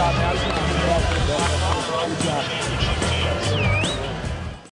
já, né?